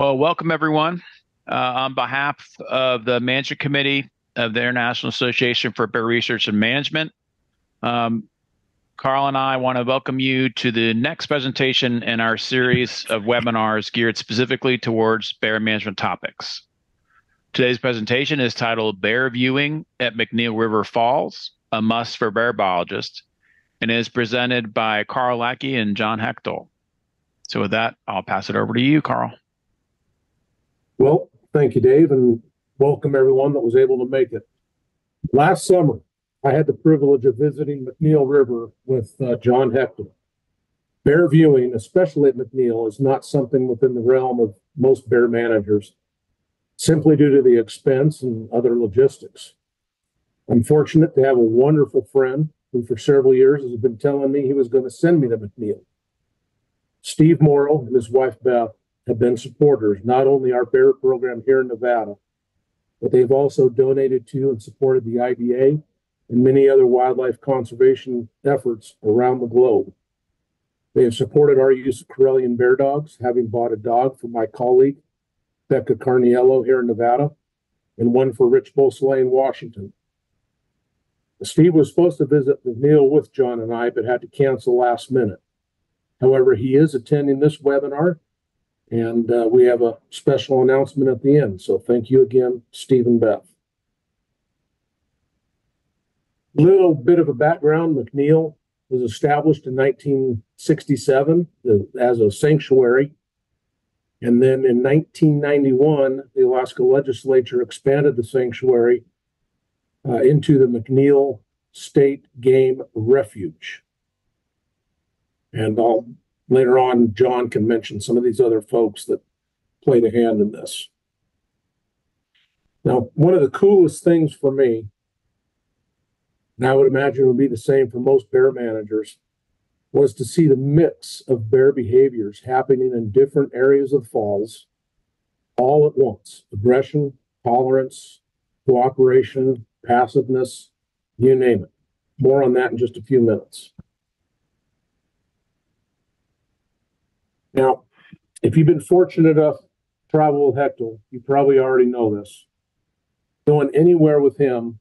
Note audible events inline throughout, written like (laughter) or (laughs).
Well, welcome everyone. Uh, on behalf of the Management Committee of the International Association for Bear Research and Management, um, Carl and I want to welcome you to the next presentation in our series of webinars geared specifically towards bear management topics. Today's presentation is titled Bear Viewing at McNeil River Falls, a must for bear biologists, and is presented by Carl Lackey and John Hechtel. So with that, I'll pass it over to you, Carl. Well, thank you, Dave, and welcome everyone that was able to make it. Last summer, I had the privilege of visiting McNeil River with uh, John Hechtel. Bear viewing, especially at McNeil, is not something within the realm of most bear managers, simply due to the expense and other logistics. I'm fortunate to have a wonderful friend who, for several years, has been telling me he was going to send me to McNeil. Steve Morrow and his wife Beth have been supporters, not only our bear program here in Nevada, but they've also donated to and supported the IBA and many other wildlife conservation efforts around the globe. They have supported our use of Karelian bear dogs, having bought a dog for my colleague, Becca Carniello, here in Nevada, and one for Rich Beausoleil in Washington. Steve was supposed to visit McNeil with John and I, but had to cancel last minute. However, he is attending this webinar, and uh, we have a special announcement at the end. So thank you again, Steve and Beth. Little bit of a background McNeil was established in 1967 as a sanctuary. And then in 1991, the Alaska legislature expanded the sanctuary uh, into the McNeil State Game Refuge. And I'll, later on, John can mention some of these other folks that played a hand in this. Now, one of the coolest things for me and I would imagine it would be the same for most bear managers, was to see the mix of bear behaviors happening in different areas of falls all at once aggression, tolerance, cooperation, passiveness, you name it. More on that in just a few minutes. Now, if you've been fortunate enough to travel with Hechtel, you probably already know this. Going anywhere with him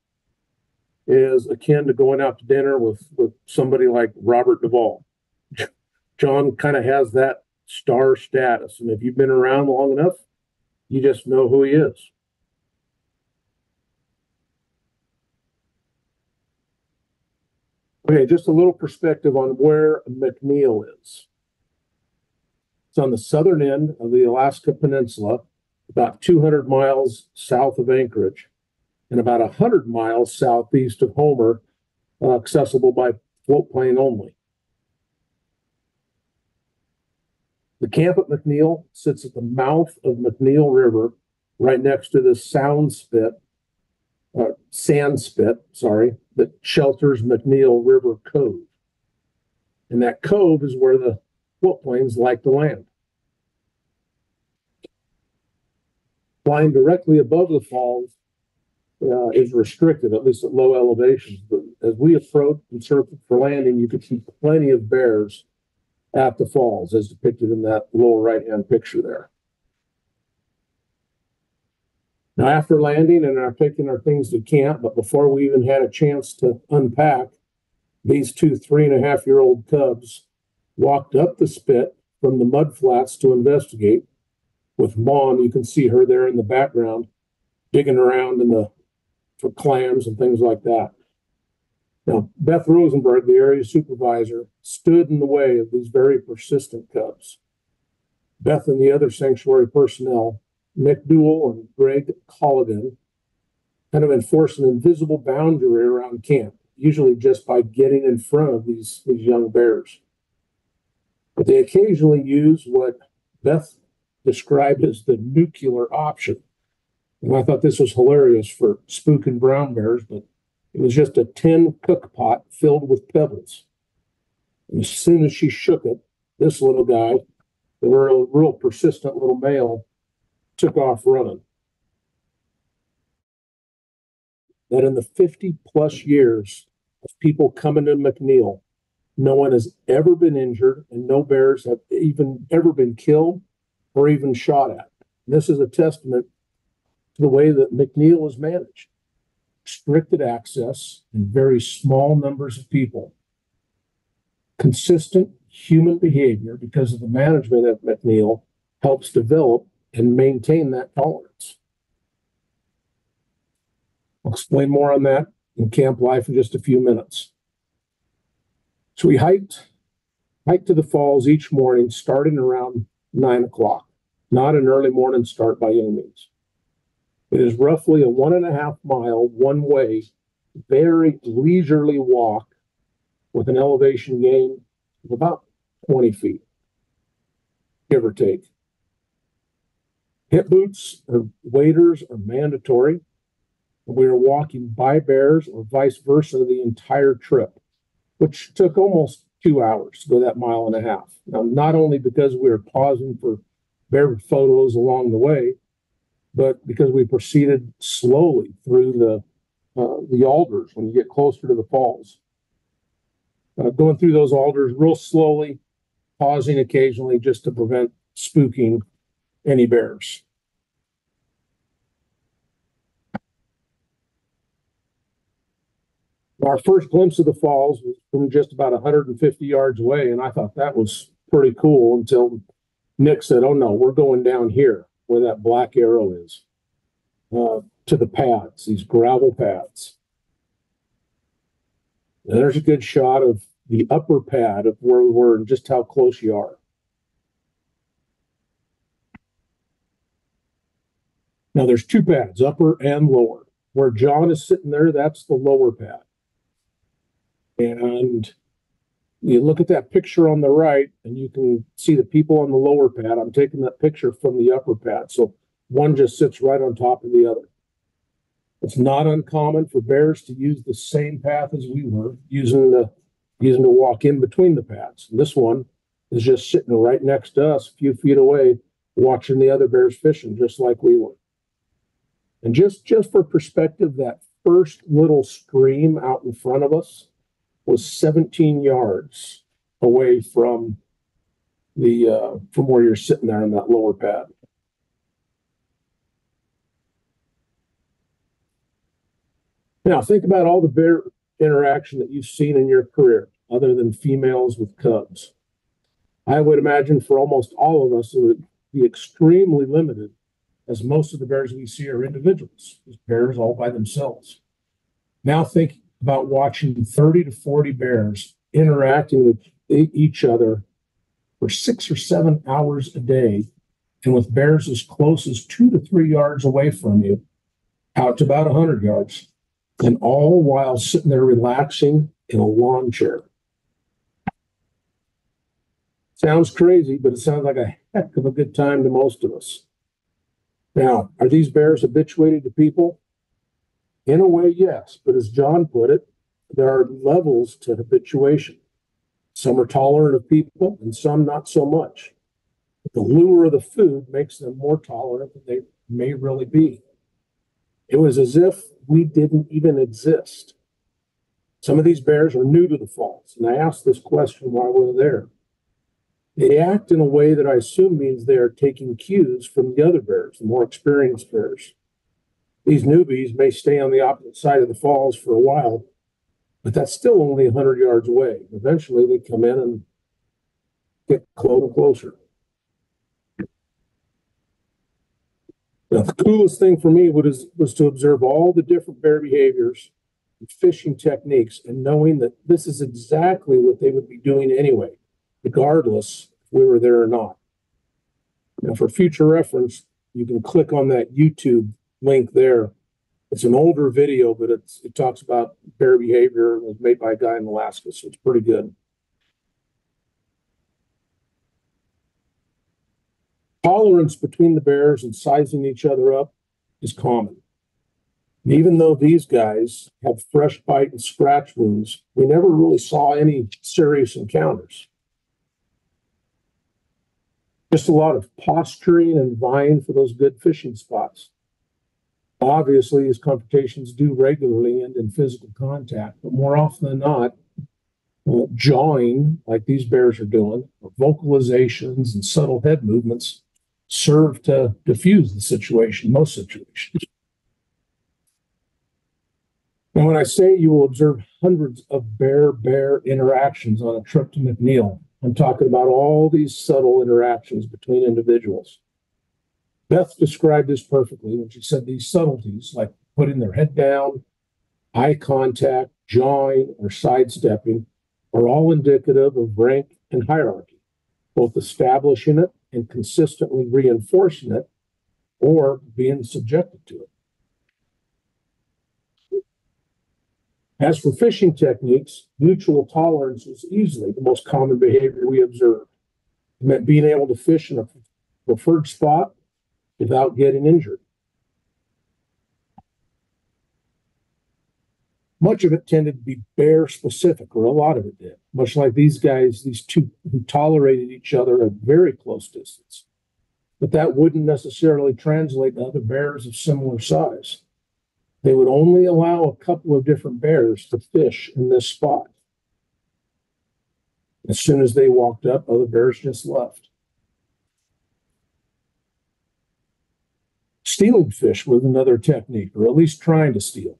is akin to going out to dinner with with somebody like Robert Duvall. John kind of has that star status, and if you've been around long enough, you just know who he is. Okay, just a little perspective on where McNeil is. On the southern end of the Alaska Peninsula, about 200 miles south of Anchorage and about 100 miles southeast of Homer, uh, accessible by float plane only. The camp at McNeil sits at the mouth of McNeil River, right next to the sound spit, uh, sand spit, sorry, that shelters McNeil River Cove. And that cove is where the float planes like to land. Flying directly above the falls uh, is restricted, at least at low elevations. But as we approach and surface for landing, you can see plenty of bears at the falls, as depicted in that lower right-hand picture there. Now, after landing and our taking our things to camp, but before we even had a chance to unpack, these two three and a half year old cubs walked up the spit from the mud flats to investigate with Mom. You can see her there in the background, digging around in the for clams and things like that. Now, Beth Rosenberg, the area supervisor, stood in the way of these very persistent cubs. Beth and the other sanctuary personnel, Nick Duell and Greg Colligan, kind of enforced an invisible boundary around camp, usually just by getting in front of these, these young bears. But they occasionally use what Beth described as the nuclear option. And I thought this was hilarious for spooking brown bears, but it was just a tin cook pot filled with pebbles. And as soon as she shook it, this little guy, the real, real persistent little male, took off running. That in the 50 plus years of people coming to McNeil, no one has ever been injured and no bears have even ever been killed or even shot at. This is a testament to the way that McNeil is managed. Restricted access and very small numbers of people. Consistent human behavior because of the management at McNeil helps develop and maintain that tolerance. I'll explain more on that in camp life in just a few minutes. So we hiked, hiked to the falls each morning, starting around nine o'clock. Not an early morning start by any means. It is roughly a one and a half mile, one way, very leisurely walk with an elevation gain of about 20 feet, give or take. Hip boots or waders are mandatory. We are walking by bears or vice versa the entire trip, which took almost two hours to go that mile and a half. Now, not only because we were pausing for bear photos along the way, but because we proceeded slowly through the uh, the alders when you get closer to the falls. Uh, going through those alders real slowly, pausing occasionally just to prevent spooking any bears. Our first glimpse of the falls was from just about 150 yards away, and I thought that was pretty cool until Nick said, "Oh no, we're going down here where that black arrow is, uh, to the pads, these gravel pads." And there's a good shot of the upper pad of where we were and just how close you are. Now there's two pads, upper and lower. Where John is sitting there, that's the lower pad. And you look at that picture on the right and you can see the people on the lower pad. I'm taking that picture from the upper pad. So one just sits right on top of the other. It's not uncommon for bears to use the same path as we were, using the using to walk in between the pads. And this one is just sitting right next to us, a few feet away, watching the other bears fishing, just like we were. And just just for perspective, that first little stream out in front of us was 17 yards away from the uh, from where you're sitting there in that lower pad. Now think about all the bear interaction that you've seen in your career, other than females with cubs. I would imagine for almost all of us, it would be extremely limited, as most of the bears we see are individuals, bears all by themselves. Now think about watching 30 to 40 bears interacting with each other for six or seven hours a day, and with bears as close as two to three yards away from you, out to about 100 yards and all while sitting there relaxing in a lawn chair. Sounds crazy, but it sounds like a heck of a good time to most of us. Now, are these bears habituated to people? In a way, yes, but as John put it, there are levels to habituation. Some are tolerant of people and some not so much. The lure of the food makes them more tolerant than they may really be. It was as if we didn't even exist. Some of these bears are new to the falls, and I asked this question while we were there. They act in a way that I assume means they are taking cues from the other bears, the more experienced bears. These newbies may stay on the opposite side of the falls for a while, but that's still only 100 yards away. Eventually, they come in and get closer and closer. Now, the coolest thing for me was, was to observe all the different bear behaviors and fishing techniques and knowing that this is exactly what they would be doing anyway, regardless if we were there or not. Now, for future reference, you can click on that YouTube link there. It's an older video, but it's, it talks about bear behavior. It was made by a guy in Alaska, so it's pretty good. Tolerance between the bears and sizing each other up is common. And even though these guys have fresh bite and scratch wounds, we never really saw any serious encounters. Just a lot of posturing and vying for those good fishing spots. Obviously, these confrontations do regularly end in physical contact, but more often than not, uh, jawing, like these bears are doing, vocalizations and subtle head movements serve to diffuse the situation, most situations. And when I say you will observe hundreds of bear-bear interactions on a trip to McNeil, I'm talking about all these subtle interactions between individuals. Beth described this perfectly when she said these subtleties, like putting their head down, eye contact, jawing, or sidestepping, are all indicative of rank and hierarchy, both establishing it and consistently reinforcing it or being subjected to it. As for fishing techniques, mutual tolerance is easily the most common behavior we observe. It meant being able to fish in a preferred spot without getting injured. Much of it tended to be bear specific, or a lot of it did, much like these guys, these two who tolerated each other at very close distance. But that wouldn't necessarily translate to other bears of similar size. They would only allow a couple of different bears to fish in this spot. As soon as they walked up, other bears just left. Stealing fish was another technique, or at least trying to steal.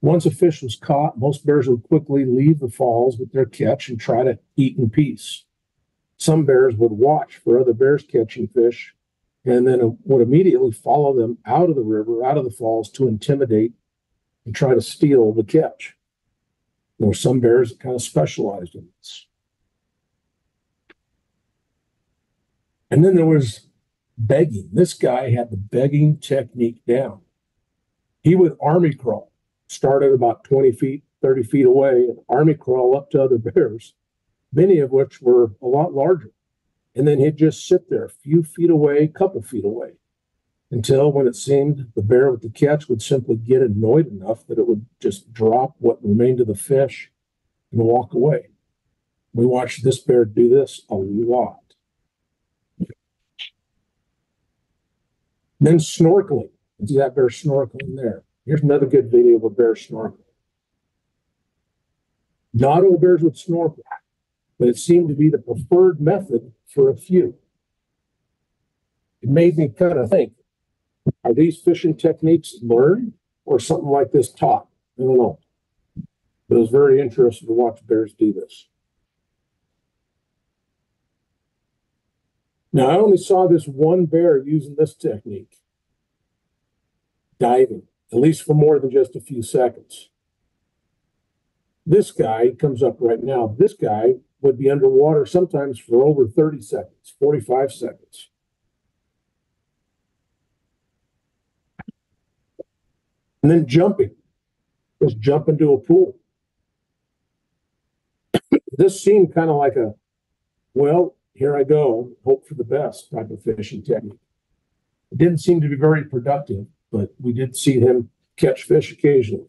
Once a fish was caught, most bears would quickly leave the falls with their catch and try to eat in peace. Some bears would watch for other bears catching fish and then would immediately follow them out of the river, out of the falls to intimidate and try to steal the catch. There were some bears that kind of specialized in this. And then there was begging. This guy had the begging technique down. He would army crawl, start at about 20 feet, 30 feet away, and army crawl up to other (laughs) bears, many of which were a lot larger. And then he'd just sit there a few feet away, a couple feet away, until when it seemed the bear with the catch would simply get annoyed enough that it would just drop what remained of the fish and walk away. We watched this bear do this a lot. Then snorkeling. See that bear snorkeling there. Here's another good video of a bear snorkeling. Not all bears would snorkel, but it seemed to be the preferred method for a few. It made me kind of think, are these fishing techniques learned or something like this taught? I don't know. But it was very interesting to watch bears do this. Now, I only saw this one bear using this technique, diving, at least for more than just a few seconds. This guy comes up right now. This guy would be underwater sometimes for over 30 seconds, 45 seconds. And then jumping, just jump into a pool. this seemed kind of like a, well, here I go, hope for the best type of fishing technique. It didn't seem to be very productive, but we did see him catch fish occasionally.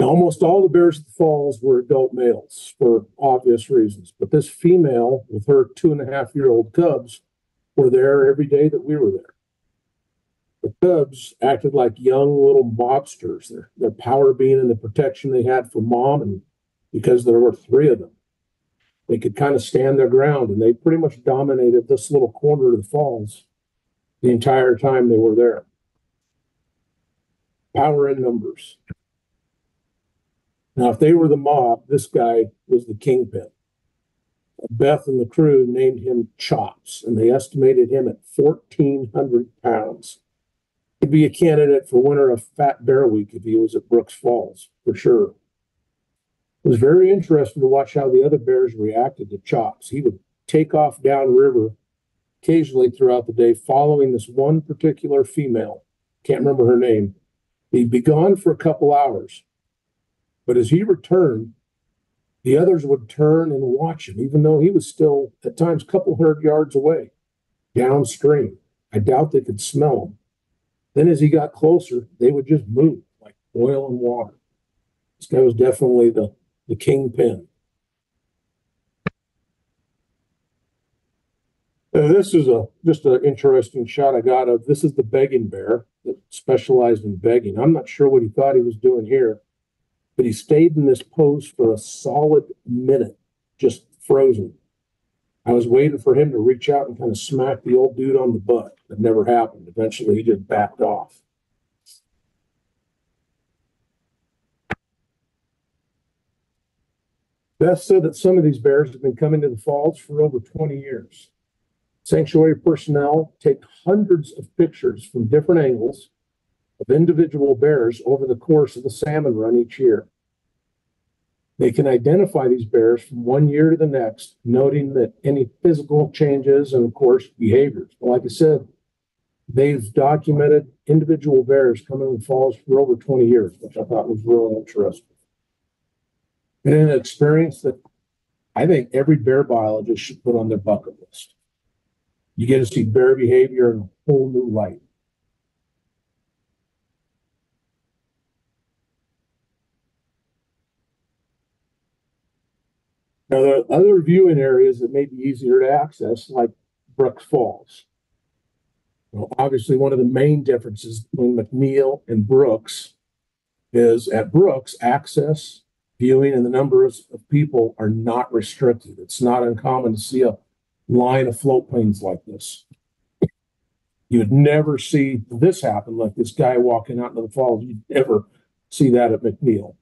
Almost all the bears at the falls were adult males for obvious reasons, but this female with her two and a half year old cubs were there every day that we were there. The cubs acted like young little mobsters, their, their power being in the protection they had from mom, and because there were three of them, they could kind of stand their ground, and they pretty much dominated this little corner of the falls the entire time they were there. Power in numbers. Now, if they were the mob, this guy was the kingpin. Beth and the crew named him Chops, and they estimated him at 1,400 pounds he'd be a candidate for winner of Fat Bear Week if he was at Brooks Falls, for sure. It was very interesting to watch how the other bears reacted to Chops. He would take off downriver occasionally throughout the day, following this one particular female. Can't remember her name. He'd be gone for a couple hours. But as he returned, the others would turn and watch him, even though he was still at times a couple hundred yards away, downstream. I doubt they could smell him. Then as he got closer, they would just move like oil and water. This guy was definitely the, the kingpin. Uh, this is a just an interesting shot I got of this is the begging bear that specialized in begging. I'm not sure what he thought he was doing here. but he stayed in this pose for a solid minute, just frozen. I was waiting for him to reach out and kind of smack the old dude on the butt. It never happened. Eventually, he just backed off. Beth said that some of these bears have been coming to the falls for over 20 years. Sanctuary personnel take hundreds of pictures from different angles of individual bears over the course of the salmon run each year. They can identify these bears from one year to the next, noting that any physical changes and, of course, behaviors. But like I said, they've documented individual bears coming in the falls for over 20 years, which I thought was really interesting. And an experience that I think every bear biologist should put on their bucket list. You get to see bear behavior in a whole new light. Now, there are other viewing areas that may be easier to access, like Brooks Falls. Well, obviously, one of the main differences between McNeil and Brooks is at Brooks, access, viewing, and the numbers of people are not restricted. It's not uncommon to see a line of float planes like this. You would never see this happen, like this guy walking out into the falls. You'd never see that at McNeil.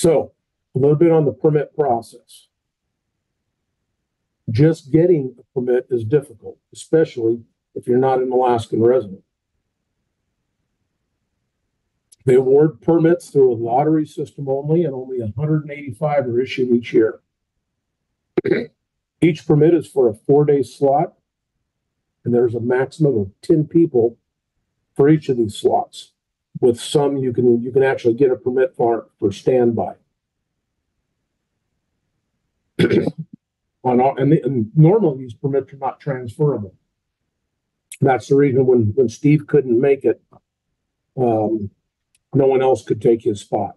So, a little bit on the permit process. Just getting a permit is difficult, especially if you're not an Alaskan resident. They award permits through a lottery system only, and only 185 are issued each year. (clears throat) each permit is for a four day slot, and there's a maximum of 10 people for each of these slots with some you can you can actually get a permit for for standby. (clears throat) On all, and, the, and normally these permits are not transferable. That's the reason when when Steve couldn't make it, um, no one else could take his spot.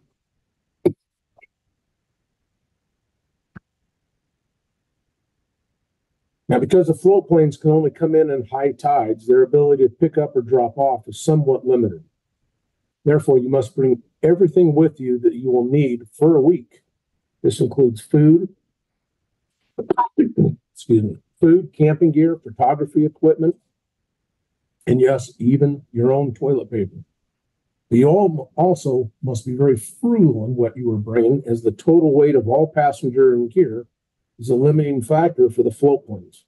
Now, because the float planes can only come in in high tides, their ability to pick up or drop off is somewhat limited. Therefore, you must bring everything with you that you will need for a week. This includes food, excuse me, food, camping gear, photography equipment, and yes, even your own toilet paper. You also must be very frugal in what you are bringing, as the total weight of all passenger and gear is a limiting factor for the float planes.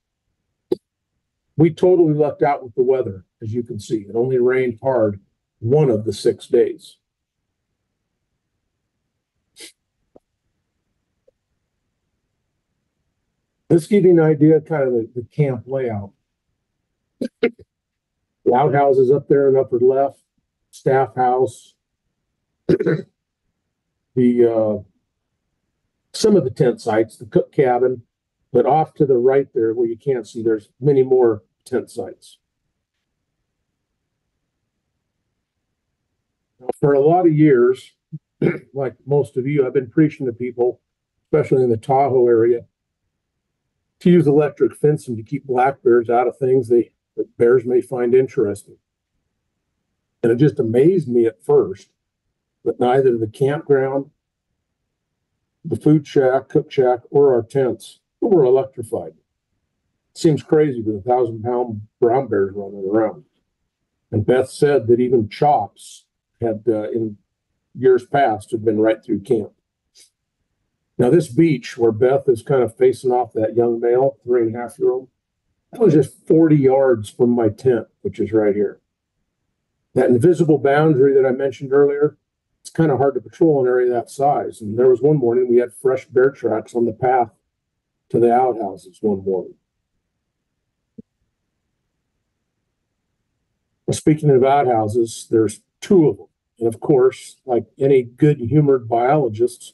We totally lucked out with the weather, as you can see. It only rained hard one of the six days. Let's give you an idea kind of the, the camp layout. the outhouses up there in upper left, staff house, the uh, some of the tent sites, the cook cabin, but off to the right there where you can't see, there's many more tent sites. For a lot of years, (clears throat) like most of you, I've been preaching to people, especially in the Tahoe area, to use electric fencing to keep black bears out of things they that bears may find interesting. And it just amazed me at first that neither the campground, the food shack, cook shack, or our tents were electrified. seems crazy with a thousand pound brown bears running around. And Beth said that even chops had uh, in years past had been right through camp. Now, this beach where Beth is kind of facing off that young male, three and a half year old, that was just 40 yards from my tent, which is right here. That invisible boundary that I mentioned earlier, it's kind of hard to patrol an area that size. And there was one morning we had fresh bear tracks on the path to the outhouses one morning. Well, speaking of outhouses, there's two of them. And of course, like any good humored biologists,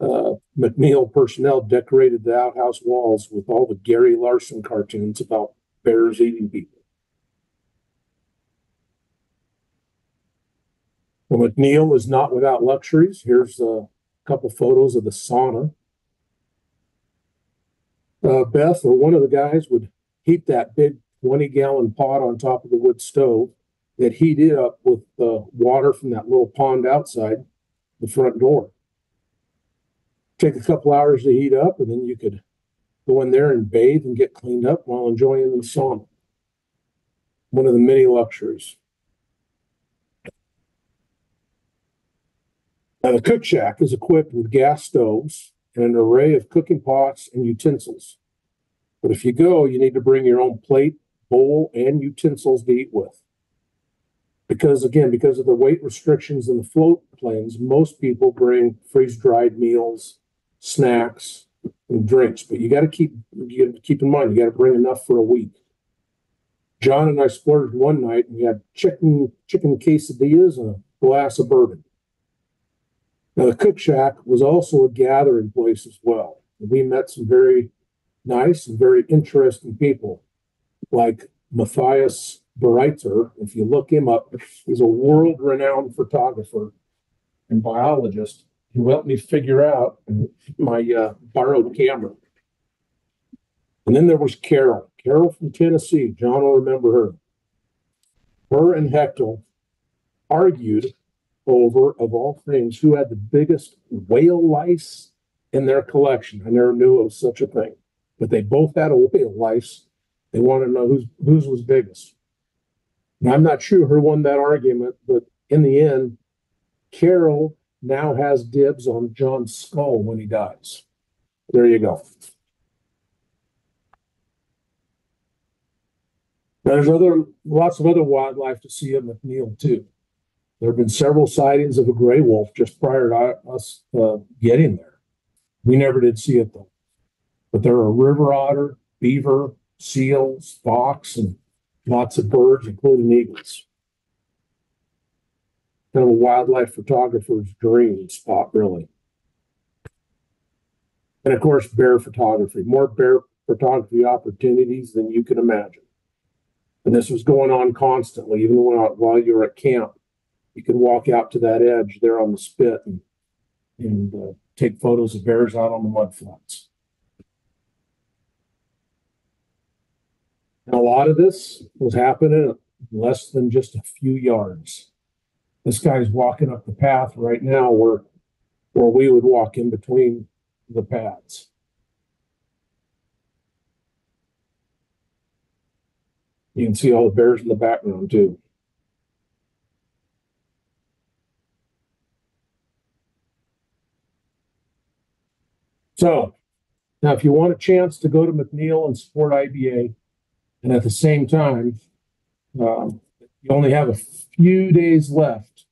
uh, McNeil personnel decorated the outhouse walls with all the Gary Larson cartoons about bears eating people. Well, McNeil is not without luxuries. Here's a couple photos of the sauna. Uh, Beth or one of the guys would heat that big 20 gallon pot on top of the wood stove it up with the water from that little pond outside the front door. Take a couple hours to heat up, and then you could go in there and bathe and get cleaned up while enjoying the sauna. One of the many luxuries. Now, the cook shack is equipped with gas stoves and an array of cooking pots and utensils. But if you go, you need to bring your own plate, bowl, and utensils to eat with. Because again, because of the weight restrictions in the float planes, most people bring freeze dried meals, snacks, and drinks. But you got to keep you got to keep in mind you got to bring enough for a week. John and I splurged one night and we had chicken chicken quesadillas and a glass of bourbon. Now the cook shack was also a gathering place as well. We met some very nice and very interesting people, like Matthias Breiter. If you look him up, he's a world-renowned photographer and biologist who helped me figure out my uh, borrowed camera. And then there was Carol, Carol from Tennessee. John will remember her. Her and Hechtel argued over, of all things, who had the biggest whale lice in their collection. I never knew it was such a thing, but they both had a whale lice. They wanted to know whose whose was biggest. Now, I'm not sure who won that argument, but in the end, Carol now has dibs on John's skull when he dies. There you go. There's other lots of other wildlife to see at McNeil too. There have been several sightings of a gray wolf just prior to us uh, getting there. We never did see it though. But there are river otter, beaver, seals, fox, and lots of birds, including eagles. Kind of a wildlife photographer's dream spot, really. And of course, bear photography. More bear photography opportunities than you can imagine. And this was going on constantly, even while, while you were at camp you could walk out to that edge there on the spit and, and uh, take photos of bears out on the mud flats. And a lot of this was happening less than just a few yards. This guy's walking up the path right now where where we would walk in between the paths. You can see all the bears in the background too. So now, if you want a chance to go to McNeil and support IBA, and at the same time, um, you only have a few days left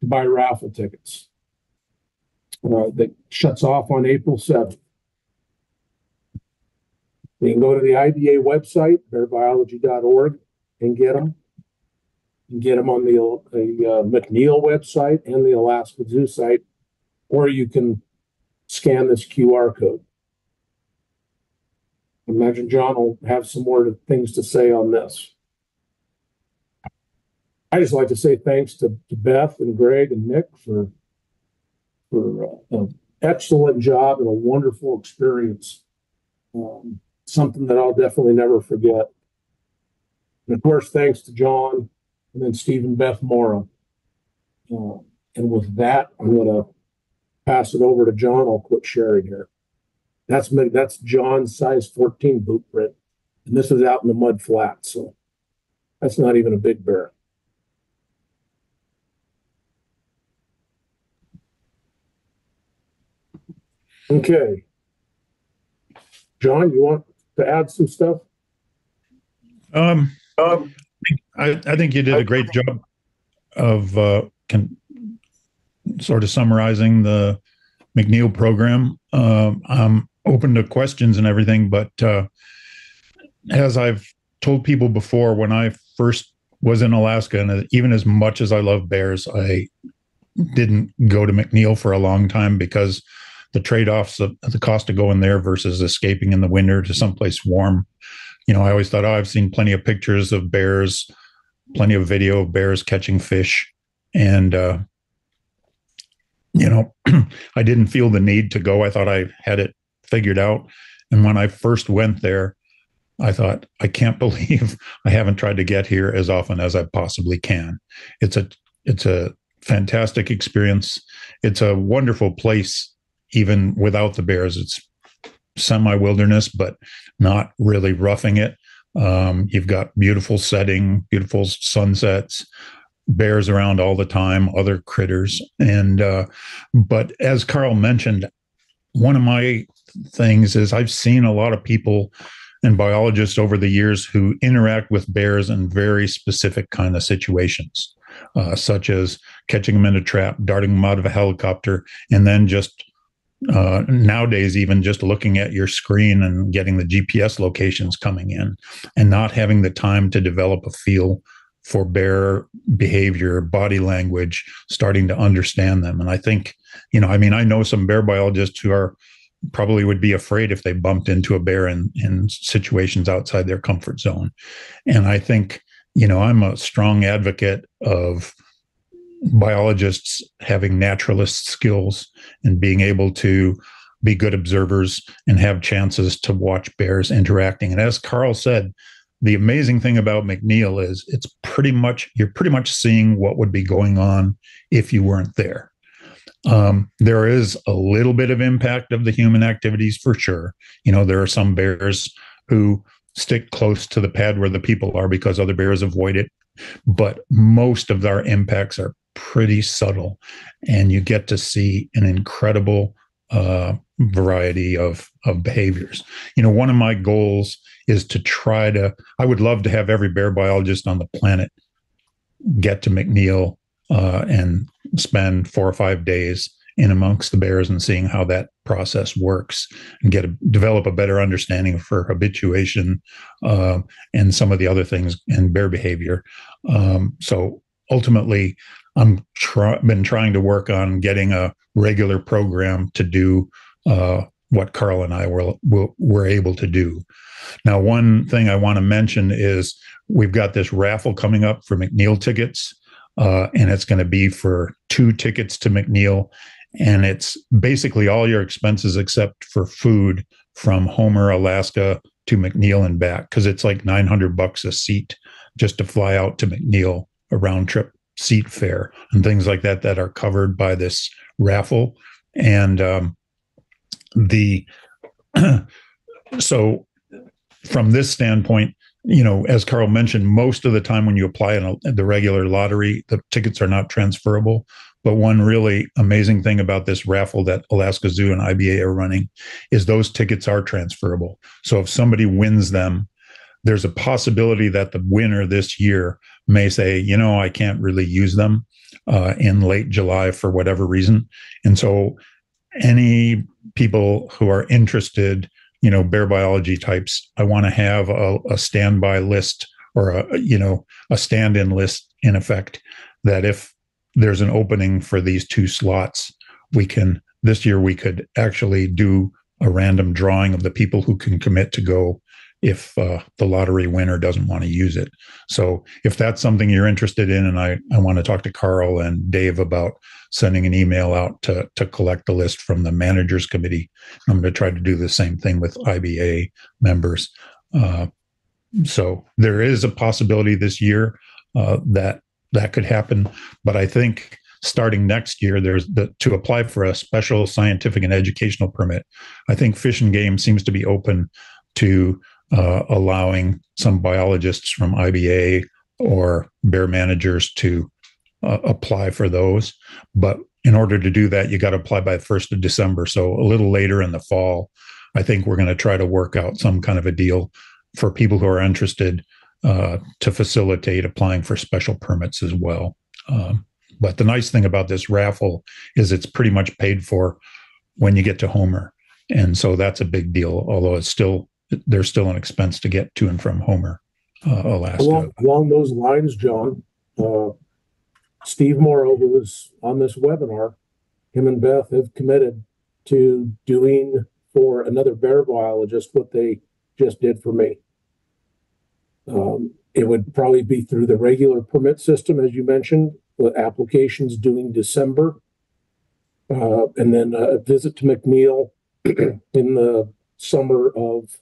to buy raffle tickets. Uh, that shuts off on April 7th. You can go to the IBA website, bearbiology.org, and get them. You can get them on the, the uh, McNeil website and the Alaska Zoo site, or you can scan this QR code. Imagine John will have some more things to say on this. I just like to say thanks to, to Beth and Greg and Nick for for uh, an excellent job and a wonderful experience. Um, something that I'll definitely never forget. And of course, thanks to John and then Stephen Beth Morrow. Uh, and with that, I'm going to pass it over to John, I'll quit sharing here. That's that's John's size 14 boot print. And this is out in the mud flat, so that's not even a big bear. Okay. John, you want to add some stuff? Um, um I, I think you did a great job of uh, can sort of summarizing the McNeil program. Uh, I'm open to questions and everything, but uh, as I've told people before, when I first was in Alaska, and even as much as I love bears, I didn't go to McNeil for a long time because the trade-offs of the cost of going there versus escaping in the winter to someplace warm. You know, I always thought, oh, I've seen plenty of pictures of bears, plenty of video of bears catching fish, and uh, you know, (clears throat) I didn't feel the need to go. I thought I had it figured out. And when I first went there, I thought, I can't (laughs) believe I haven't tried to get here as often as I possibly can. It's a it's a fantastic experience. It's a wonderful place, even without the bears. It's semi wilderness, but not really roughing it. Um, you've got beautiful setting, beautiful sunsets, bears around all the time, other critters, and uh, but as Carl mentioned, one of my things is I've seen a lot of people and biologists over the years who interact with bears in very specific kind of situations, uh, such as catching them in a trap, darting them out of a helicopter, and then just uh, nowadays even just looking at your screen and getting the GPS locations coming in, and not having the time to develop a feel for bear behavior, body language, starting to understand them. And I think, you know, I mean, I know some bear biologists who are probably would be afraid if they bumped into a bear in, in situations outside their comfort zone. And I think, you know, I'm a strong advocate of biologists having naturalist skills and being able to be good observers and have chances to watch bears interacting. And as Carl said, the amazing thing about McNeil is it's pretty much you're pretty much seeing what would be going on if you weren't there. Um, there is a little bit of impact of the human activities for sure. You know, there are some bears who stick close to the pad where the people are because other bears avoid it. But most of our impacts are pretty subtle, and you get to see an incredible uh, variety of of behaviors. You know, one of my goals is to try to. I would love to have every bear biologist on the planet get to McNeil uh, and spend four or five days in amongst the bears and seeing how that process works and get a, develop a better understanding for habituation uh, and some of the other things in bear behavior. Um, so ultimately, I'm try, been trying to work on getting a regular program to do uh, what Carl and I were, were were able to do. Now, one thing I want to mention is we've got this raffle coming up for McNeil tickets uh, and it's going to be for two tickets to McNeil. And it's basically all your expenses except for food from Homer, Alaska to McNeil and back, because it's like 900 bucks a seat just to fly out to McNeil, a round trip seat fare, and things like that that are covered by this raffle. And um, the (clears throat) so from this standpoint, you know, as Carl mentioned, most of the time when you apply in, a, the regular lottery, the tickets are not transferable. But one really amazing thing about this raffle that Alaska Zoo and IBA are running is those tickets are transferable. So if somebody wins them, there's a possibility that the winner this year may say, you know, I can't really use them uh, in late July for whatever reason. And so any people who are interested you know bear biology types i want to have a, a standby list or a you know a stand-in list in effect that if there's an opening for these two slots we can this year we could actually do a random drawing of the people who can commit to go if uh, the lottery winner doesn't want to use it. So if that's something you're interested in, and I, I want to talk to Carl and Dave about sending an email out to, to collect the list from the managers committee, I'm going to try to do the same thing with IBA members. Uh, so there is a possibility this year uh, that that could happen, but I think starting next year, there's the, to apply for a special scientific and educational permit. I think Fish and Game seems to be open to uh, allowing some biologists from IBA or bear managers to uh, apply for those. But in order to do that, you got to apply by the 1st of December. So a little later in the fall, I think we're going to try to work out some kind of a deal for people who are interested uh, to facilitate applying for special permits as well. Um, but the nice thing about this raffle is it's pretty much paid for when you get to Homer. And so that's a big deal, although it's still there's still an expense to get to and from Homer, uh, Alaska. Along, along those lines, John, uh, Steve Morrow, who was on this webinar, him and Beth have committed to doing for another bear biologist what they just did for me. Um, it would probably be through the regular permit system, as you mentioned, with applications due December. Uh, and then a visit to McNeil (clears throat) in the summer of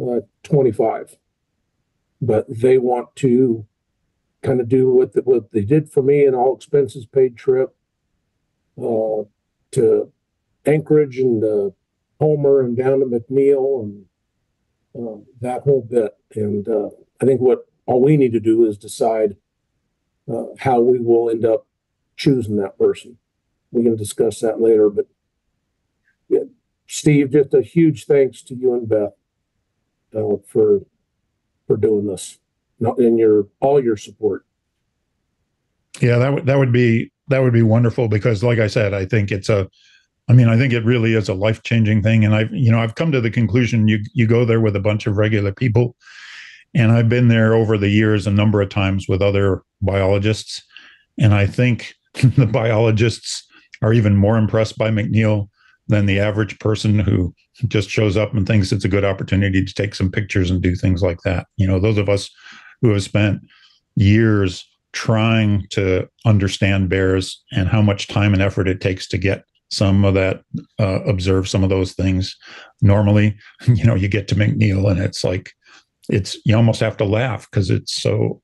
uh, 25. But they want to kind of do what, the, what they did for me an all expenses paid trip uh, to Anchorage and uh, Homer and down to McNeil and uh, that whole bit. And uh, I think what all we need to do is decide uh, how we will end up choosing that person. We can discuss that later, but yeah, Steve, just a huge thanks to you and Beth uh, for for doing this, in your all your support. Yeah, that would that would be that would be wonderful because, like I said, I think it's a, I mean, I think it really is a life changing thing, and I've you know I've come to the conclusion you you go there with a bunch of regular people, and I've been there over the years a number of times with other biologists, and I think (laughs) the biologists are even more impressed by McNeil than the average person who just shows up and thinks it's a good opportunity to take some pictures and do things like that. You know, those of us who have spent years trying to understand bears and how much time and effort it takes to get some of that uh, observe some of those things normally (laughs) you know you get to mcneil and it's like it's you almost have to laugh because it's so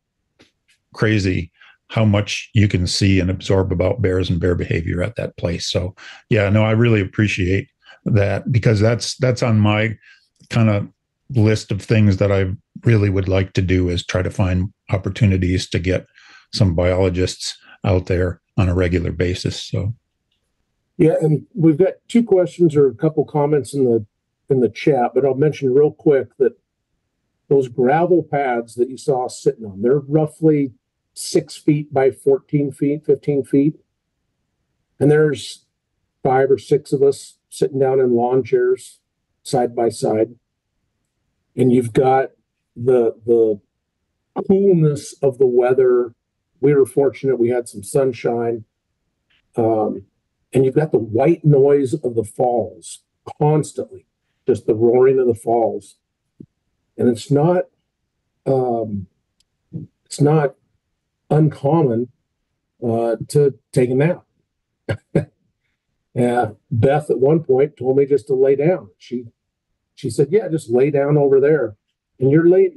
crazy how much you can see and absorb about bears and bear behavior at that place so yeah no i really appreciate that because that's that's on my kind of list of things that i really would like to do is try to find opportunities to get some biologists out there on a regular basis. So, yeah, and we've got two questions or a couple comments in the in the chat, but I'll mention real quick that those gravel pads that you saw sitting on, they're roughly six feet by 14 feet, 15 feet. And there's five or six of us sitting down in lawn chairs side by side. And you've got the the coolness of the weather we were fortunate we had some sunshine. Um, and you've got the white noise of the falls constantly, just the roaring of the falls. And it's not um, it's not uncommon uh, to take a nap. (laughs) yeah, Beth at one point told me just to lay down. She she said, "Yeah, just lay down over there." And you're late.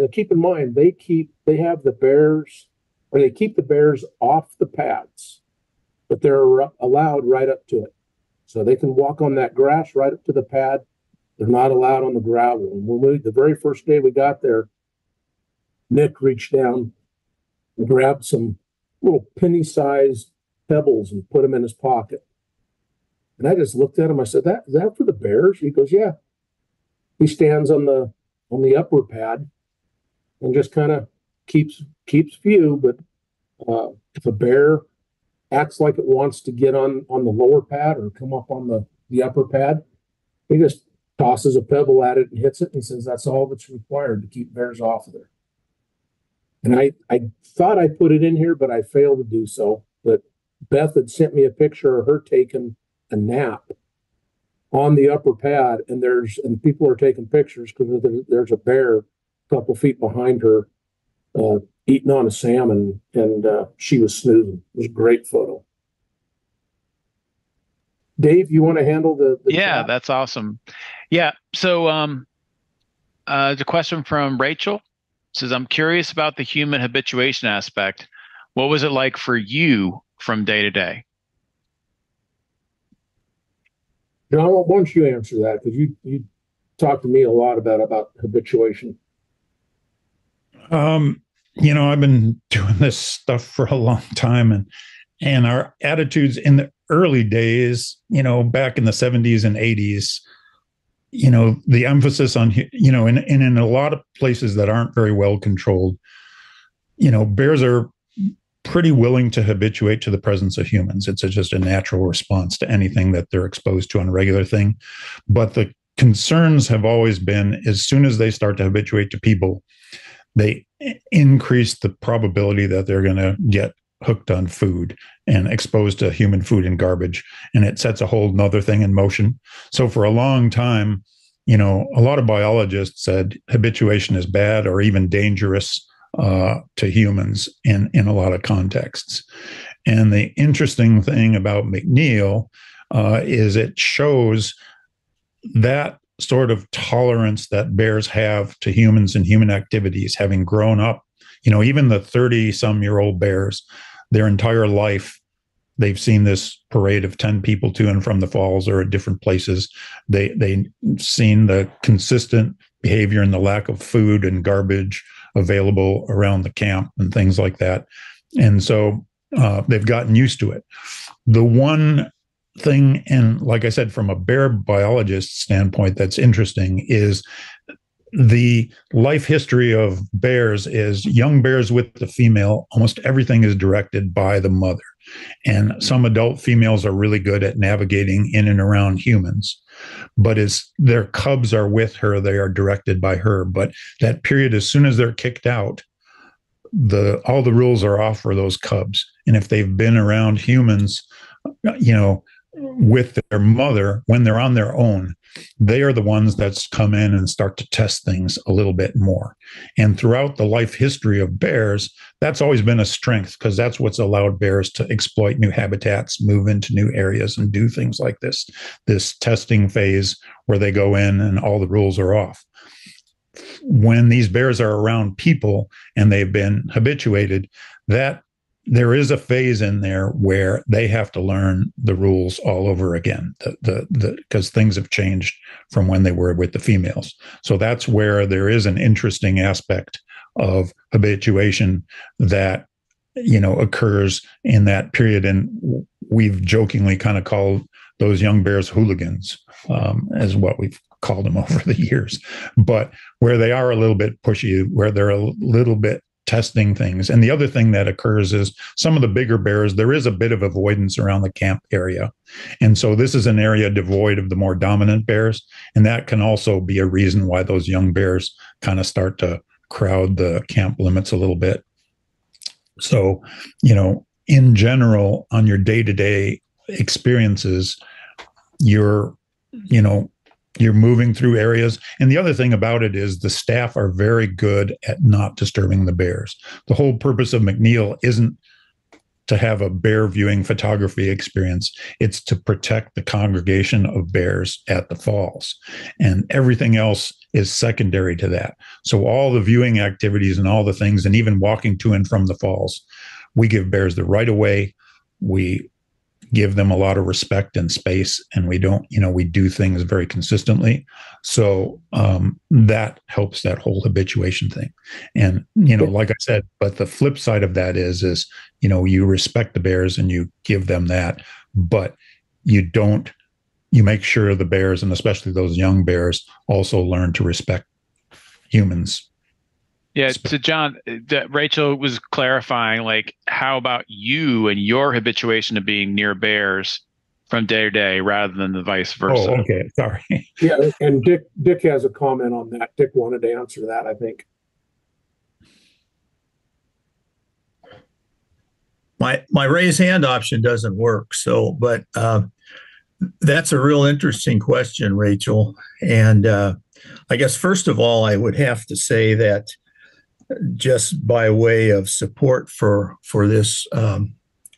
Uh, keep in mind, they keep they have the bears or they keep the bears off the pads, but they're allowed right up to it. So they can walk on that grass right up to the pad. They're not allowed on the gravel. And when we, the very first day we got there, Nick reached down and grabbed some little penny sized pebbles and put them in his pocket. And I just looked at him. I said, "That is that for the bears?" He goes, "Yeah." He stands on the on the upper pad and just kind of keeps keeps view, but uh, if a bear acts like it wants to get on on the lower pad or come up on the the upper pad, he just tosses a pebble at it and hits it and says that's all that's required to keep bears off of there. And I I thought I put it in here, but I failed to do so. But Beth had sent me a picture of her taking a nap on the upper pad, and there's and people are taking pictures because there's a bear a couple feet behind her uh, eating on a salmon, and uh, she was snoozing. It was a great photo. Dave, you want to handle the? the yeah, chat? that's awesome. Yeah. So, um, uh, the question from Rachel says, "I'm curious about the human habituation aspect. What was it like for you from day to day?" Why don't you answer that? Because you you talked to me a lot about about habituation. Um, you know, I've been doing this stuff for a long time and and our attitudes in the early days, you know, back in the 70s and 80s, you know, the emphasis on you know, and, and in a lot of places that aren't very well controlled, you know, bears are pretty willing to habituate to the presence of humans. It's a, just a natural response to anything that they're exposed to on a regular thing. But the concerns have always been as soon as they start to habituate to people, they increase the probability that they're going to get hooked on food and exposed to human food and garbage and it sets a whole nother thing in motion so for a long time you know a lot of biologists said habituation is bad or even dangerous uh, to humans in in a lot of contexts and the interesting thing about mcneil uh, is it shows that sort of tolerance that bears have to humans and human activities, having grown up, you know, even the 30 some year old bears, their entire life, they've seen this parade of 10 people to and from the falls or at different places. They, they've seen the consistent behavior and the lack of food and garbage available around the camp and things like that. And so uh, they've gotten used to it. The one thing, and like I said, from a bear biologist standpoint, that's interesting is the life history of bears is young bears with the female almost everything is directed by the mother and some adult females are really good at navigating in and around humans. But as their cubs are with her they are directed by her. But that period as soon as they're kicked out the all the rules are off for those cubs. And if they've been around humans you know with their mother when they're on their own they are the ones that's come in and start to test things a little bit more. And throughout the life history of bears that's always been a strength because that's what's allowed bears to exploit new habitats move into new areas and do things like this this testing phase where they go in and all the rules are off. When these bears are around people and they've been habituated that there is a phase in there where they have to learn the rules all over again the the because things have changed from when they were with the females. So that's where there is an interesting aspect of habituation that you know occurs in that period. And we've jokingly kind of called those young bears hooligans um, as what we've called them (laughs) over the years. But where they are a little bit pushy where they're a little bit testing things. And the other thing that occurs is some of the bigger bears, there is a bit of avoidance around the camp area. And so this is an area devoid of the more dominant bears. And that can also be a reason why those young bears kind of start to crowd the camp limits a little bit. So, you know, in general, on your day to day experiences, you're, you know, you're moving through areas. And the other thing about it is the staff are very good at not disturbing the bears. The whole purpose of McNeil isn't to have a bear viewing photography experience. It's to protect the congregation of bears at the falls. And everything else is secondary to that. So all the viewing activities and all the things, and even walking to and from the falls, we give bears the right of way. We give them a lot of respect and space and we don't you know we do things very consistently. So um, that helps that whole habituation thing. And you know like i said but the flip side of that is is you know you respect the bears and you give them that but you don't you make sure the bears and especially those young bears also learn to respect humans yeah, so John, that Rachel was clarifying, like, how about you and your habituation of being near bears from day to day rather than the vice versa? Oh, okay, (laughs) sorry. Yeah, and Dick Dick has a comment on that. Dick wanted to answer that, I think. My my raise hand option doesn't work, so but uh, that's a real interesting question, Rachel. And uh, I guess first of all, I would have to say that just by way of support for for this um,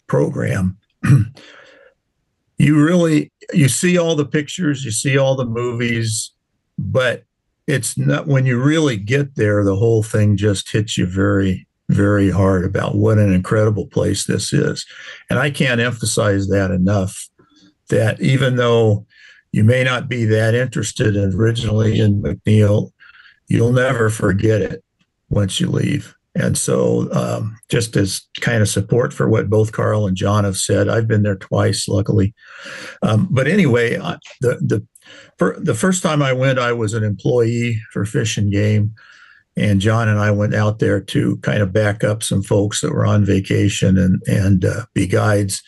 program (clears throat) you really you see all the pictures you see all the movies but it's not when you really get there the whole thing just hits you very very hard about what an incredible place this is. And i can't emphasize that enough that even though you may not be that interested originally in mcneil you'll never forget it once you leave. And so, um, just as kind of support for what both Carl and John have said, I've been there twice, luckily. Um, but anyway, I, the the for the first time I went, I was an employee for Fish and Game, and John and I went out there to kind of back up some folks that were on vacation and and uh, be guides.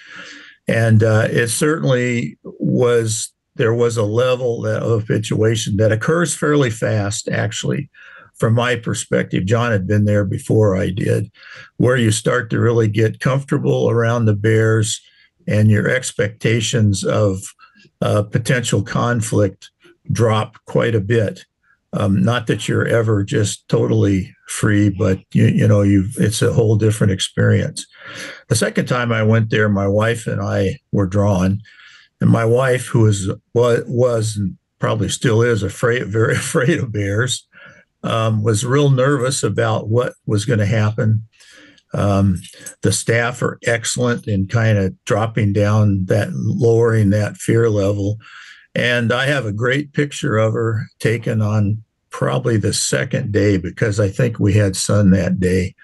And uh, it certainly was there was a level of habituation that occurs fairly fast, actually from my perspective, John had been there before I did, where you start to really get comfortable around the bears and your expectations of uh, potential conflict drop quite a bit. Um, not that you're ever just totally free, but you, you know, you it's a whole different experience. The second time I went there, my wife and I were drawn, and my wife, who was was, was probably still is afraid, very (laughs) afraid of bears. Um, was real nervous about what was going to happen. Um, the staff are excellent in kind of dropping down that, lowering that fear level. And I have a great picture of her taken on probably the second day because I think we had sun that day.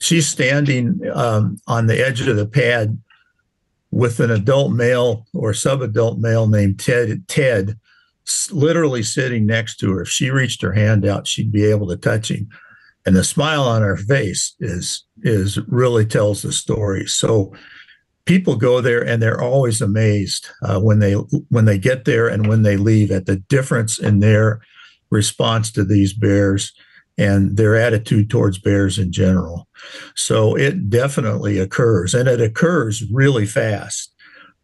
She's standing um, on the edge of the pad with an adult male or sub-adult male named Ted. Ted, literally sitting next to her. If she reached her hand out, she'd be able to touch him, and the smile on her face is is really tells the story. So people go there and they're always amazed uh, when they when they get there and when they leave at the difference in their response to these bears and their attitude towards bears in general. So it definitely occurs, and it occurs really fast.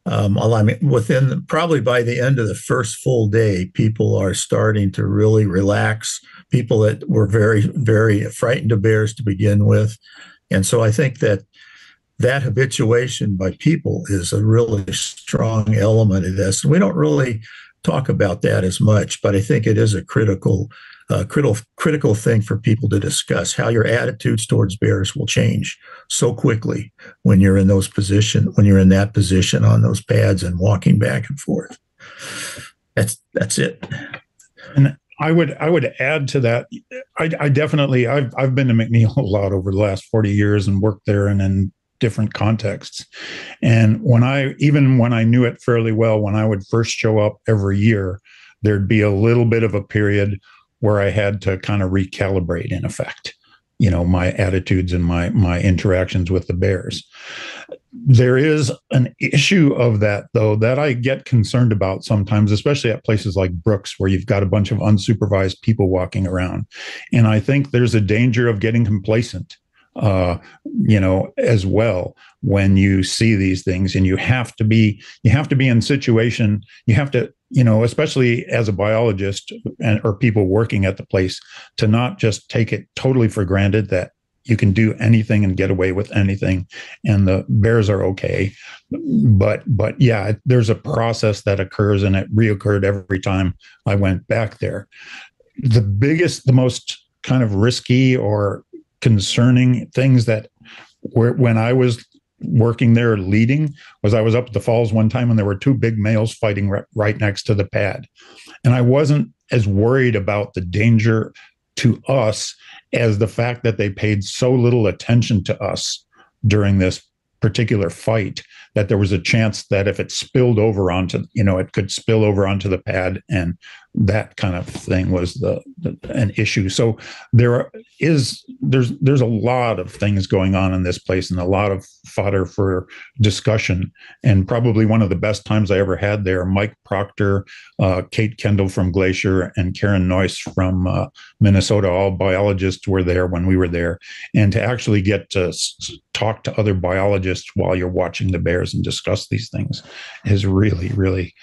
Um, I mean, within probably by the end of the first full day, people are starting to really relax. People that were very, very frightened of bears to begin with, and so I think that that habituation by people is a really strong element of this. We don't really talk about that as much, but I think it is a critical uh, critical critical thing for people to discuss how your attitudes towards bears will change so quickly when you're in those position when you're in that position on those pads and walking back and forth. That's that's it. And i would i would add to that i, I definitely I've, I've been to mcneil a lot over the last 40 years and worked there and in different contexts. And when i even when i knew it fairly well when i would first show up every year there'd be a little bit of a period where I had to kind of recalibrate in effect, you know, my attitudes and my my interactions with the bears. There is an issue of that though that I get concerned about sometimes, especially at places like Brooks where you've got a bunch of unsupervised people walking around. And I think there's a danger of getting complacent uh, you know, as well when you see these things, and you have to be you have to be in situation. You have to, you know, especially as a biologist and or people working at the place, to not just take it totally for granted that you can do anything and get away with anything and the bears are okay but but yeah there's a process that occurs and it reoccurred every time i went back there the biggest the most kind of risky or concerning things that were when I was working there leading was I was up at the falls one time and there were two big males fighting right, right next to the pad. And I wasn't as worried about the danger to us as the fact that they paid so little attention to us during this particular fight that there was a chance that if it spilled over onto you know it could spill over onto the pad and that kind of thing was the, the, an issue. So there is there's there's a lot of things going on in this place and a lot of fodder for discussion. And probably one of the best times i ever had there mike proctor uh, kate kendall from glacier and karen noyce from uh, minnesota all biologists were there when we were there. And to actually get to s- talk to other biologists while you're watching the bears and discuss these things is really really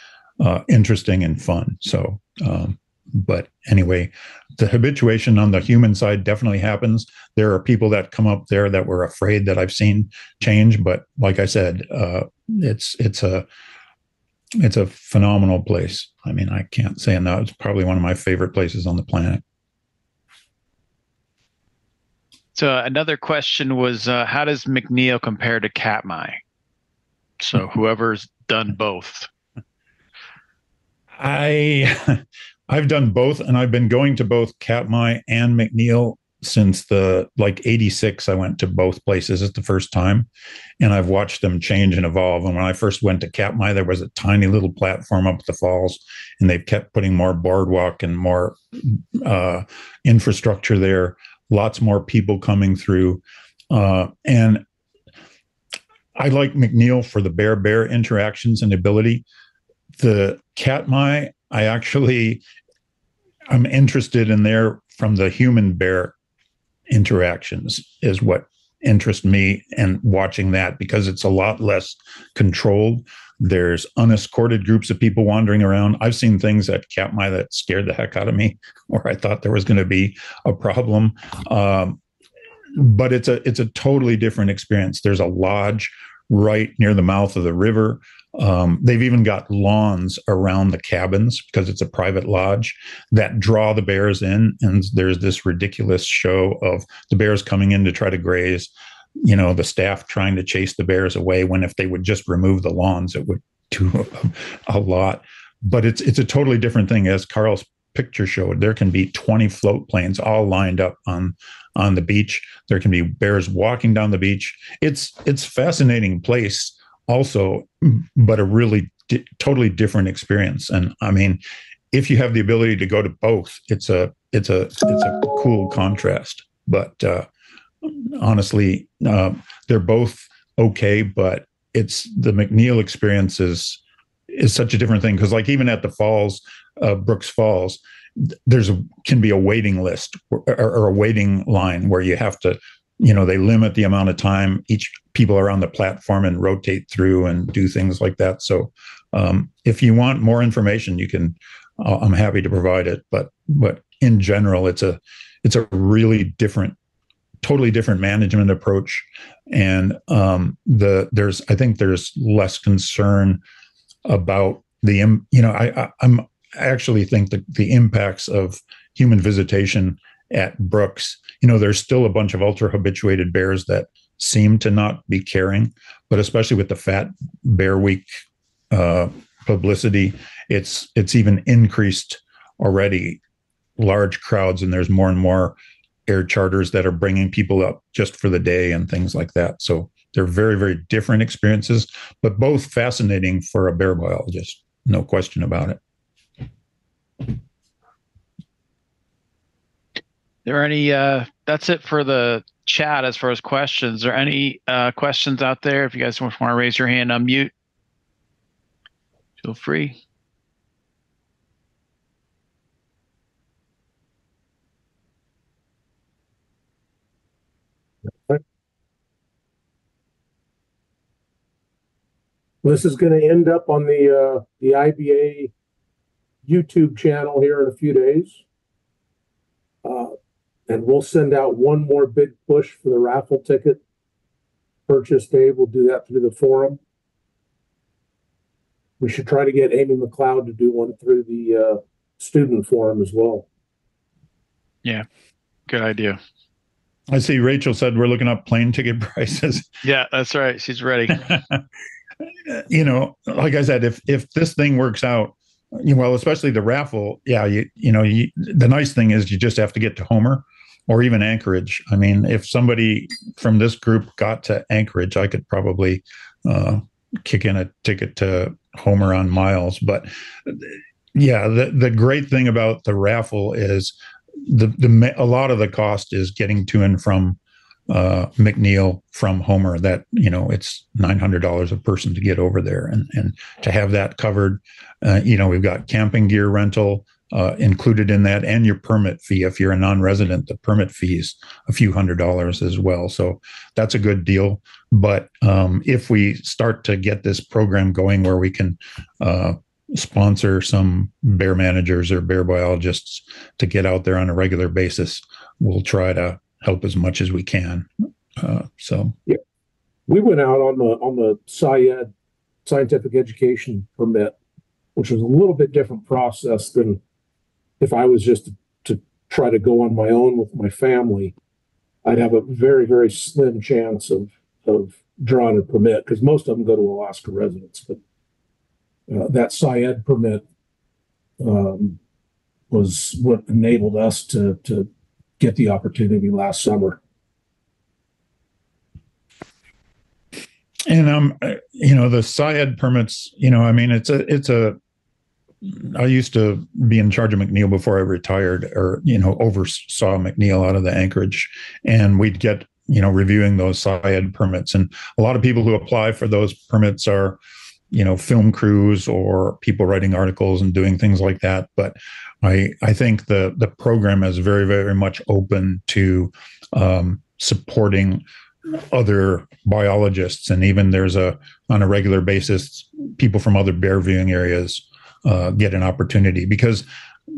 uh, interesting and fun so um, but anyway, the habituation on the human side definitely happens. There are people that come up there that were afraid that I've seen change, but like I said, uh, it's it's a it's a phenomenal place. I mean, I can't say enough. It's probably one of my favorite places on the planet. So another question was, uh, how does McNeil compare to Katmai? So whoever's done both. I (laughs) I've done both, and I've been going to both Katmai and McNeil since the like 86 i went to both places. At the first time and i've watched them change and evolve. And when i first went to katmai there was a tiny little platform up the falls and they've kept putting more boardwalk and more uh, infrastructure there lots more people coming through. Uh, and i like mcneil for the bear bear interactions and ability the Katmai, I actually I'm interested in there from the human bear interactions is what interests me and watching that because it's a lot less controlled. There's unescorted groups of people wandering around. I've seen things at Katmai that scared the heck out of me, (laughs) where I thought there was going to be a problem. Um, but it's a it's a totally different experience. There's a lodge right near the mouth of the river. Um, they've even got lawns around the cabins because it's a private lodge that draw the bears in. And there's this ridiculous show of the bears coming in to try to graze, you know, the staff trying to chase the bears away when if they would just remove the lawns, it would do a, (laughs) a lot. But it's it's a totally different thing. As Carl's picture showed, there can be 20 float planes all lined up on on the beach. There can be bears walking down the beach. It's it's fascinating place also, but a really di- totally different experience. And I mean, if you have the ability to go to both, it's a it's a it's a cool contrast. But uh, honestly, uh, they're both okay. But it's the McNeil experience is is such a different thing because, like, even at the falls, uh, Brooks Falls, there's a, can be a waiting list or, or, a waiting line where you have to you know they limit the amount of time each people are on the platform and rotate through and do things like that. So um, if you want more information you can uh, i'm happy to provide it but but in general it's a it's a really different totally different management approach. And um, the there's i think there's less concern about the you know i, I i'm I actually think that the impacts of human visitation at Brooks, you know, there's still a bunch of ultra habituated bears that seem to not be caring, but especially with the Fat Bear Week uh, publicity, it's it's even increased already large crowds, and there's more and more air charters that are bringing people up just for the day and things like that. So they're very very different experiences, but both fascinating for a bear biologist, no question about it. There any uh that's it for the chat as far as questions. Are there any uh questions out there? If you guys want to raise your hand, unmute. Feel free. This is going to end up on the uh, the IBA YouTube channel here in a few days. Uh, and we'll send out one more big push for the raffle ticket purchase, Dave. We'll do that through the forum. We should try to get Amy McLeod to do one through the uh, student forum as well. Yeah, good idea. I see Rachel said we're looking up plane ticket (laughs) prices. Yeah, that's right. She's ready. (laughs) you know, like I said, if if this thing works out, well, especially the raffle, yeah, you you know, you, the nice thing is you just have to get to Homer or even Anchorage. I mean, if somebody from this group got to Anchorage, I could probably uh, kick in a ticket to Homer on Miles. But yeah, the the great thing about the raffle is the the a lot of the cost is getting to and from uh, McNeil from Homer that you know it's nine hundred dollars a person to get over there and and to have that covered. Uh, you know we've got camping gear rental uh, included in that and your permit fee if you're a non-resident. The permit fee is a few hundred dollars as well, so that's a good deal. But um, if we start to get this program going where we can uh, sponsor some bear managers or bear biologists to get out there on a regular basis, we'll try to help as much as we can. Uh, so yeah, we went out on the on the SciEd scientific education permit, which was a little bit different process than if I was just to, try to go on my own with my family. I'd have a very very slim chance of of drawing a permit because most of them go to Alaska residents, but uh, that SciEd permit um, was what enabled us to to get the opportunity last summer. And um, you know, the SciEd permits. You know, I mean, it's a it's a. I used to be in charge of McNeil before I retired, or you know, oversaw McNeil out of the Anchorage, and we'd get you know reviewing those SciEd permits, and a lot of people who apply for those permits are you know film crews or people writing articles and doing things like that. But i i think the the program is very very much open to um, supporting other biologists. And even there's a on a regular basis people from other bear viewing areas uh, get an opportunity because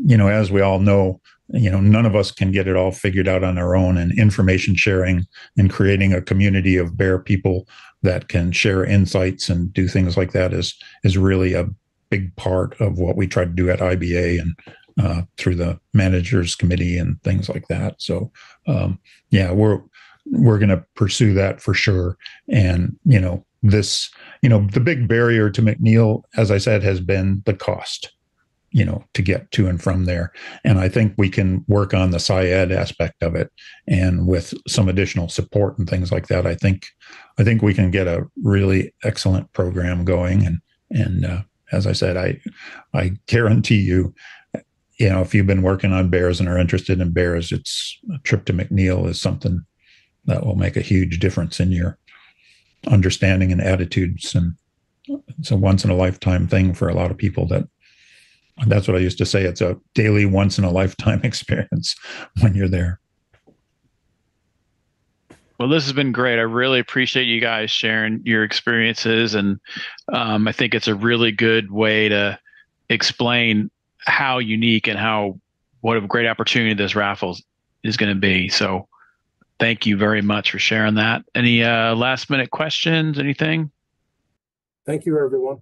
you know as we all know you know, none of us can get it all figured out on our own, and information sharing and creating a community of bear people that can share insights and do things like that is is really a big part of what we try to do at IBA and uh, through the managers committee and things like that. So, um, yeah, we're we're going to pursue that for sure. And you know, this, you know, the big barrier to McNeil, as I said, has been the cost. You know, to get to and from there, and I think we can work on the SciEd aspect of it, and with some additional support and things like that, I think, I think we can get a really excellent program going. And and uh, as I said, I I guarantee you, you know, if you've been working on bears and are interested in bears, it's a trip to McNeil is something that will make a huge difference in your understanding and attitudes. And it's a once in a lifetime thing for a lot of people that that's what I used to say. It's a daily once in a lifetime (laughs) experience when you're there. Well, this has been great. I really appreciate you guys sharing your experiences, and um, I think it's a really good way to explain how unique and how what a great opportunity this raffle is going to be. So, thank you very much for sharing that. Any uh, last minute questions? Anything? Thank you, everyone.